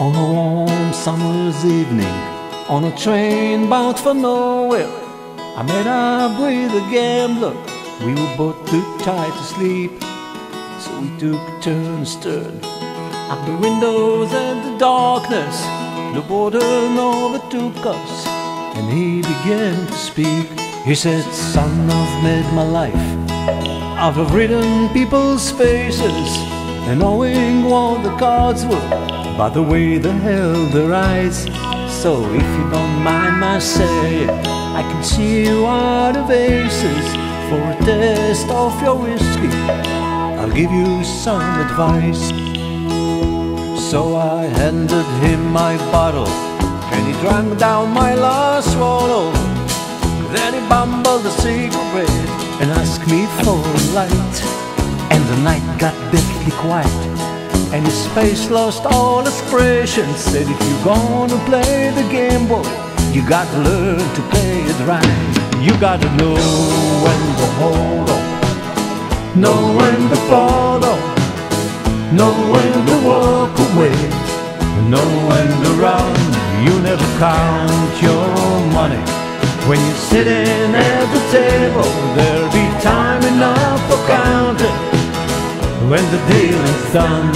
On a warm summer's evening, on a train bound for nowhere, I met up with a gambler. We were both too tired to sleep, so we took turns turn. Out the windows and the darkness, the boredom overtook us, and he began to speak. He said, Son, I've made my life. I've ridden people's faces, and knowing what the cards were by the way they held their eyes. So if you don't mind my saying, I can see you out of aces for a taste of your whiskey. I'll give you some advice. So I handed him my bottle, and he drank down my last swallow. Then he bumbled a cigarette and asked me for a light. And the night got deathly quiet and his face lost all expression. Said, if you're gonna play the game, boy, you gotta learn to play it right. You gotta know when to hold on, know when to follow, know when to walk away, know when to run. You never count your money. When you're sitting at the table, when the deal is done.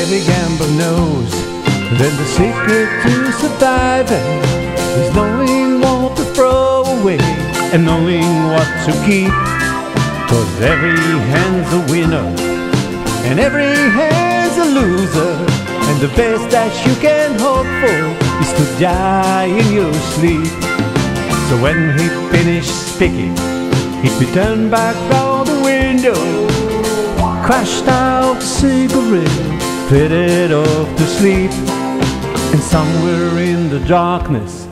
Every gambler knows that the secret to surviving is knowing what to throw away and knowing what to keep. Cause every hand's a winner and every hand's a loser. And the best that you can hope for is to die in your sleep. So when he finished speaking, he'd be turned back out the window, crashed out a cigarette faded off to sleep. And somewhere in the darkness,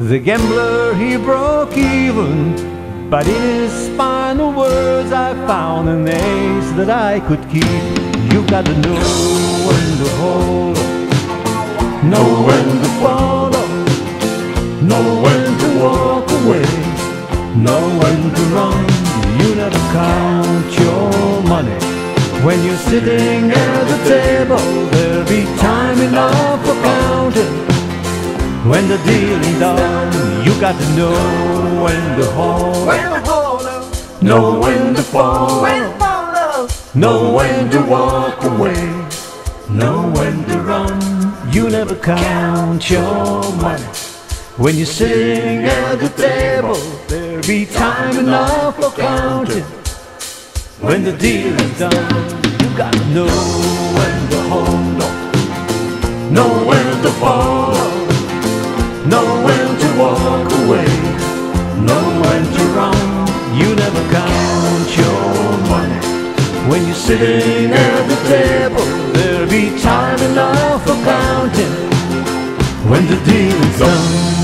the gambler he broke even. But in his final words, I found an ace that I could keep. You gotta know when to hold know when to follow, When you're sitting at the table, there'll be time enough for counting. When the deal is done, you got to know when to hold, when to hold know when to fall, when to follow, know when to walk away, know when to run. You never count your money. When you're sitting at the table, there'll be time enough for counting. When the deal is done, got to hold know when to follow, know when to walk away, know when to run. You never count your money. When you're sitting at the table, there'll be time enough for counting. When the deal is done.